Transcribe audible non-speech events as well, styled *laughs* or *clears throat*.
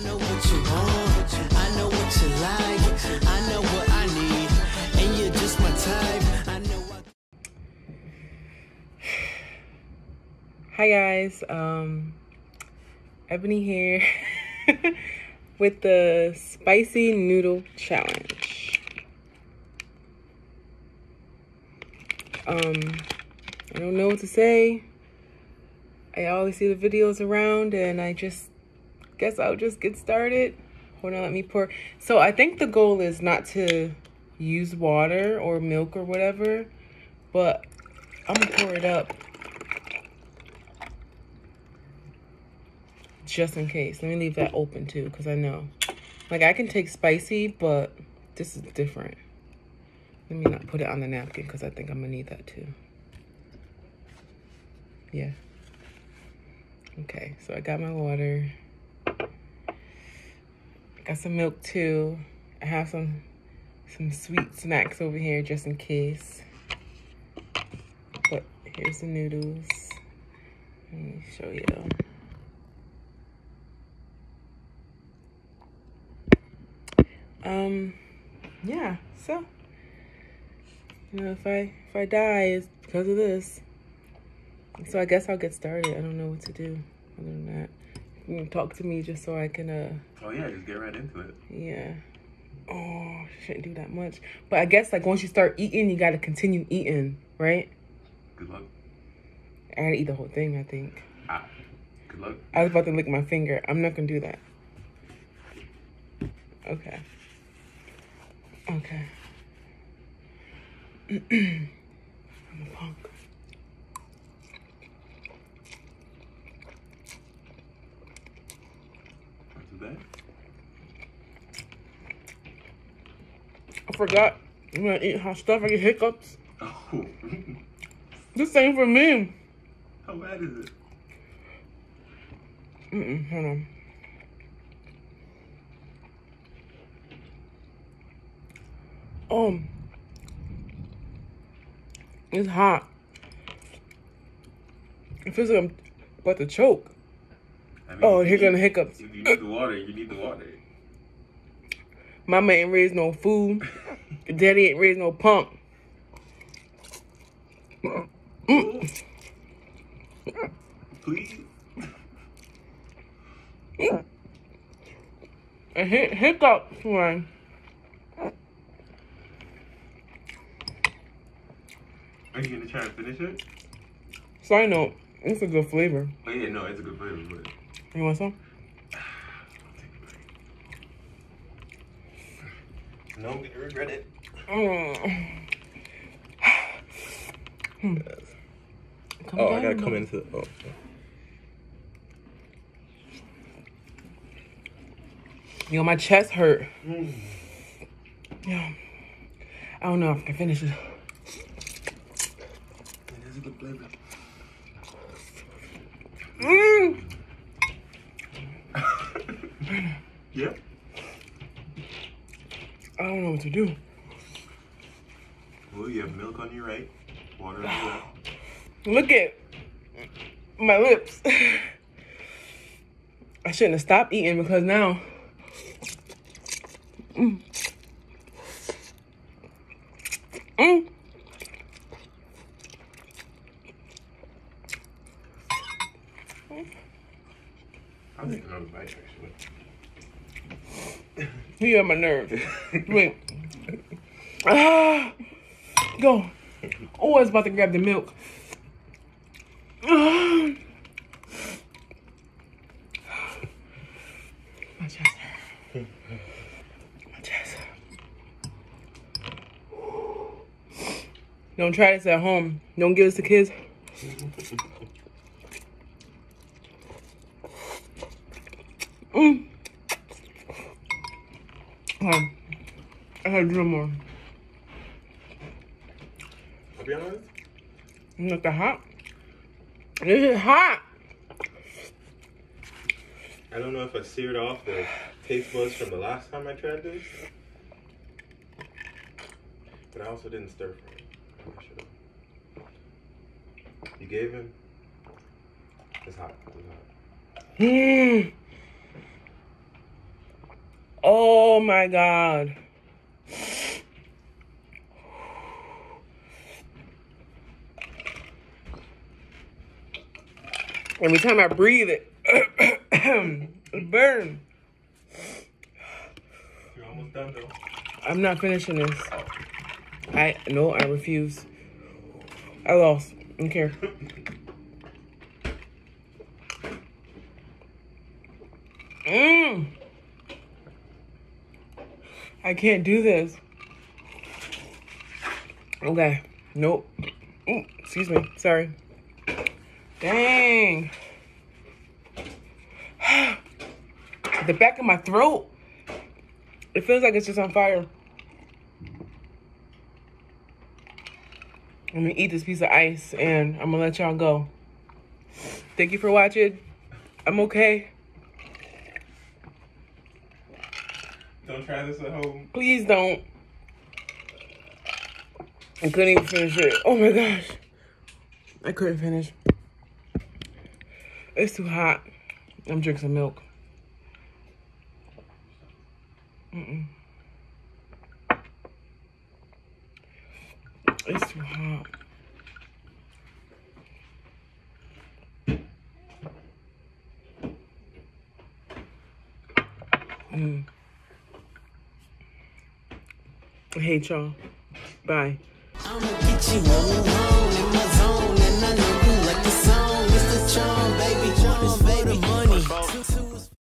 I know what you want. I know what you like. I know what I need. And you're just my type. I know I *sighs* Hi guys, um, Ebony here *laughs* with the spicy noodle challenge. Um, I don't know what to say. I always see the videos around and I just guess I'll just get started. Hold on, let me pour. So I think the goal is not to use water or milk or whatever, but I'm gonna pour it up just in case. Let me leave that open too, because I know. Like, I can take spicy, but this is different. Let me not put it on the napkin, because I think I'm to need that too. Yeah. Okay, so I got my water. Got some milk too. I have some some sweet snacks over here just in case. But here's the noodles. Let me show you. um yeah so you know if i if i die it's because of this so i guess i'll get started i don't know what to do other than that you can talk to me just so i can uh Oh yeah, just get right into it. yeah. Oh shouldn't do that much. But i guess like once you start eating you got to continue eating right? Good luck. i gotta eat the whole thing i think. Ah, good luck. i was about to lick my finger. I'm not gonna do that. Okay. Okay. *clears throat* I'm a punk Not too bad. i forgot when i eat hot stuff i get hiccups Oh, the same for me how bad is it? Mm-mm, hold on um it's hot it feels like i'm about to choke I mean, Oh, here gonna hiccups. You need the water, you need the water. Mama ain't raised no food. *laughs* Daddy ain't raised no punk. Please. A hic- hiccup one. Are you gonna try and finish it? Side note, it's a good flavor. Oh yeah, no, it's a good flavor, but You want some? No, I'm gonna regret it. Mm. *sighs* Hmm. Oh, I gotta come into. Oh, Yo, my chest hurt. Yeah. I don't know if I can finish it. it is a good flavor. Mm. I don't know what to do. Well, you have milk on your right, water on your left. *sighs* Look at my lips. *sighs* I shouldn't have stopped eating because now. Mm. Mm. I'll take another bite actually. You have my nerve. *laughs* Wait. Ah. *sighs* Go. Oh, I was about to grab the milk. *sighs* My chest. My chest. Don't try this at home. Don't give this to kids. Mm. Um, I had to do more. I'll be honest. Not that hot. This is hot. I don't know if I seared off the taste buds from the last time I tried this, but I also didn't stir fry it. I. You gave him. It's hot. It's hot. Mm. Oh my god. Every time I breathe it, it burns. You're almost done though. I'm not finishing this. I no, I refuse. I lost. I don't care. Mmm. I can't do this. Okay. Nope. Ooh, excuse me. Sorry. Dang. *gasps* the back of my throat. It feels like it's just on fire. I'm gonna eat this piece of ice and I'm gonna let y'all go. Thank you for watching. I'm okay. Don't try this at home. Please don't. I couldn't even finish it. Oh my gosh. I couldn't finish. It's too hot. I'm drinking some milk. Mm-mm. It's too hot. Mm. I hate y'all. Bye. I'ma get you in my zone, and I know you like the song. It's the charm.